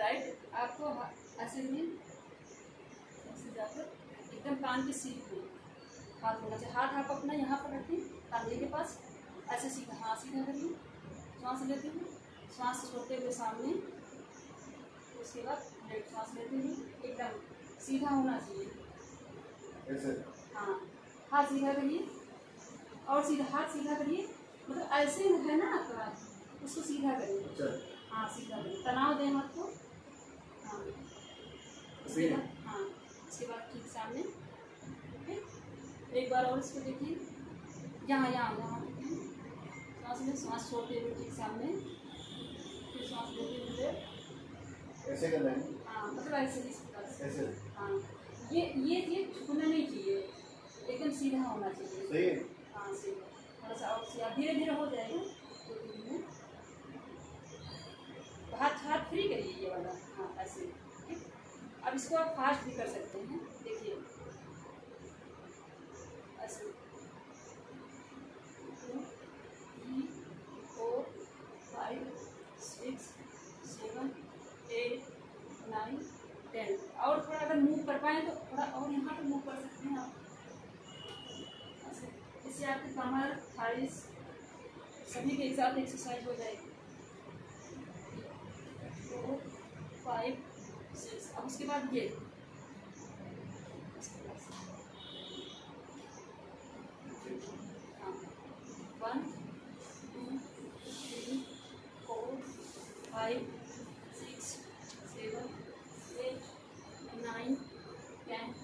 Right आपको ऐसे में ऐसे जाकर एकदम कान की सीट में हाथ होना चाहिए। हाथ आप अपना यहाँ पर रखें कंधे के पास। ऐसे सीधा हाँ सीधा करिए श्वास लेते हुए। श्वास छोड़ते हुए सामने। उसके बाद ब्रेक श्वास लेते हुए। एकदम सीधा होना चाहिए। हाँ। हाथ सीधा करिए। और सीधा हाथ सीधा करिए। मतलब ऐसे है ना आपका? उसको सीधा करिए। हाँ सीधा करिए। तनाव दें हाथ को। हाँ। उसके बाद हाँ उसके बाद ठीक सामने। ओके एक बार और इसको देखिए। यहाँ यहाँ यहाँ देखिए सांस में सांस छोड़ते हुए ठीक सामने। फिर सांस लेते हुए। ऐसे करना है? हाँ मतलब ऐसे इस प्रकार से ऐसे। हाँ। ये ये ये झुकना नहीं चाहिए। एकदम सीधा होना चाहिए। सही है। हाँ सीधा थोड़ा सा और सीधा। धीरे धीरे हो जाएगा दो तीन में हाथ हाथ फ्री करिए ये वाला। हाँ ऐसे। ठीक अब इसको आप फास्ट भी कर सकते हैं। देखिए। ऐसे। और थोड़ा अगर मूव कर पाए तो थोड़ा और यहाँ पे मूव कर सकते हैं आप। ऐसे। इससे आपकी कमर थाइस सभी के साथ एक्सरसाइज हो जाएगी फोर फाइव सिक्स अब उसके बाद ये। Three four five six seven eight nine ten